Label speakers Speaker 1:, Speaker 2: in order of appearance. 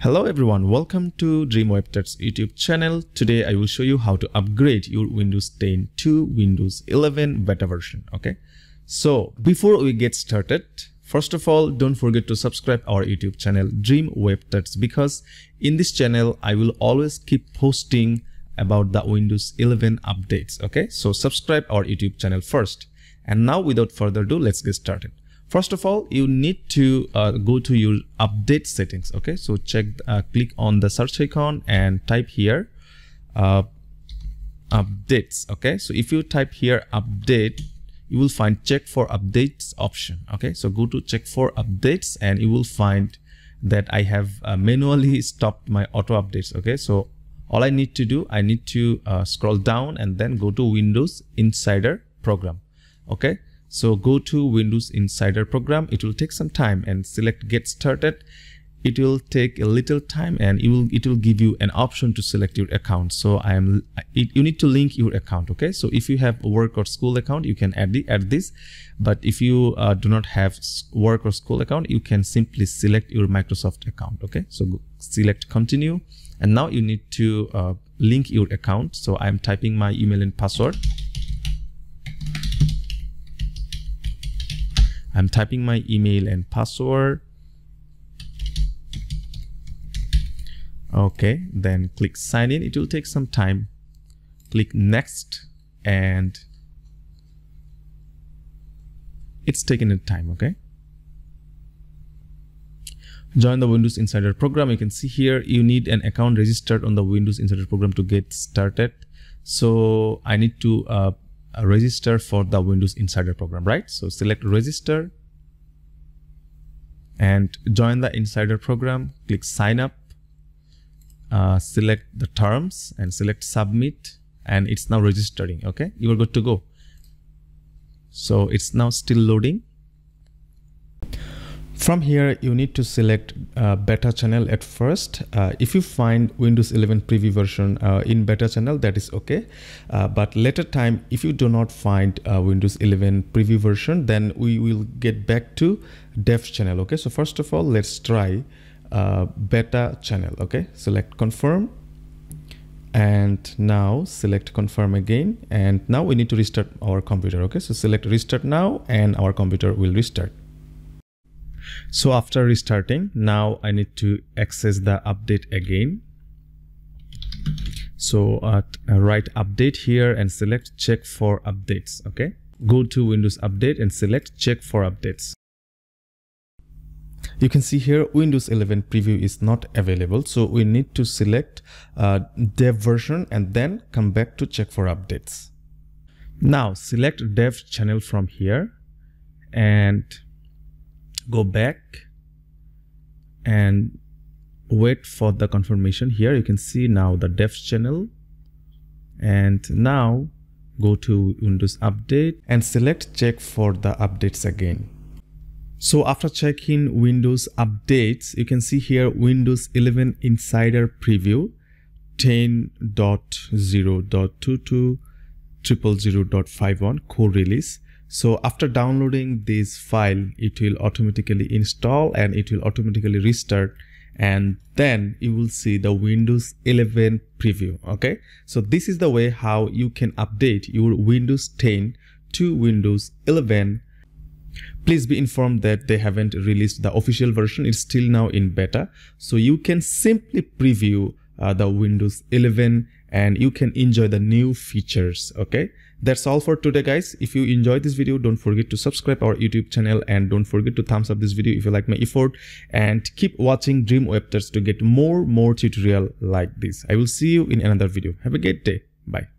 Speaker 1: Hello everyone, welcome to Dream Web Tuts YouTube channel. Today I will show you how to upgrade your Windows 10 to Windows 11 beta version. Okay, so before we get started, first of all, don't forget to subscribe our YouTube channel Dream Web Tuts because in this channel I will always keep posting about the Windows 11 updates. Okay, so subscribe our YouTube channel first. And now without further ado, let's get started. First of all, you need to uh, go to your update settings. Okay, so check, uh, click on the search icon and type here uh, updates. Okay, so if you type here update, you will find check for updates option. Okay, so go to check for updates and you will find that I have uh, manually stopped my auto updates. Okay, so all I need to do, I need to uh, scroll down and then go to Windows Insider program okay so go to windows insider program. It will take some time and select get started. It will take a little time and it will it will give you an option to select your account. So i am it, you need to link your account okay? So if you have a work or school account you can add the add this. But if you uh, do not have work or school account you can simply select your microsoft account okay? So select continue. And now you need to uh, link your account. So i'm typing my email and password I'm typing my email and password. Okay, then click sign in. It will take some time. Click next and it's taking a time, okay? Join the Windows Insider program. You can see here you need an account registered on the Windows Insider program to get started. So I need to uh, register for the Windows Insider program, right? So select register and join the Insider program, click sign up, uh, select the terms and select submit and it's now registering, okay? You are good to go. So it's now still loading from here, you need to select uh, beta channel at first. Uh, if you find Windows 11 preview version uh, in beta channel, that is okay. Uh, but later time, if you do not find uh, Windows 11 preview version, then we will get back to dev channel. Okay, so first of all, let's try uh, beta channel. Okay, select confirm and now select confirm again and now we need to restart our computer okay so select restart now and our computer will restart so after restarting, now I need to access the update again. So uh, write update here and select check for updates. Okay. Go to Windows Update and select check for updates. You can see here Windows 11 preview is not available. So we need to select uh, dev version and then come back to check for updates. Now select dev channel from here and go back and wait for the confirmation. Here you can see now the dev channel. And now go to windows update and select check for the updates again. So after checking windows updates you can see here windows 11 insider preview 10.0.22 0.51 core release so after downloading this file it will automatically install and it will automatically restart. And then you will see the windows 11 preview okay? So this is the way how you can update your windows 10 to windows 11 please be informed that they haven't released the official version. It's still now in beta. So you can simply preview uh, the windows 11 and you can enjoy the new features okay that's all for today guys. If you enjoyed this video don't forget to subscribe our youtube channel and don't forget to thumbs up this video if you like my effort. And keep watching dream web to get more more tutorial like this. I will see you in another video. Have a great day. Bye